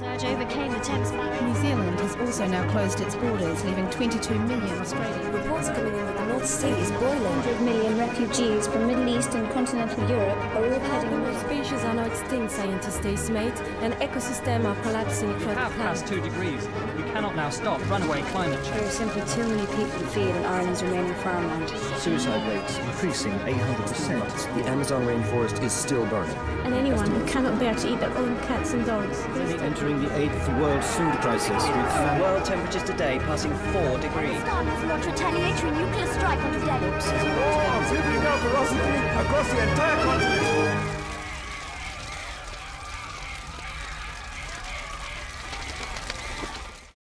surge overcame the Thames barrier. New also now closed its borders, leaving 22 million Australians. Reports are coming in that the North Sea is boiling. 100 million refugees from Middle East and continental Europe are all heading Animal north. species are now extinct, scientists estimate, and ecosystems are collapsing across have the planet. past two degrees. We cannot now stop runaway climate change. There are simply too many people to feed on Ireland's remaining farmland. Suicide rates increasing 800%. The Amazon rainforest is still burning. And anyone who cannot bear to eat their own cats and dogs. Entering the eighth world food crisis with. World temperatures today passing 4 degrees. Pakistan has launched retaliatory nuclear strike on the Delhi. War, sweeping down ferocity across the entire continent.